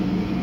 see.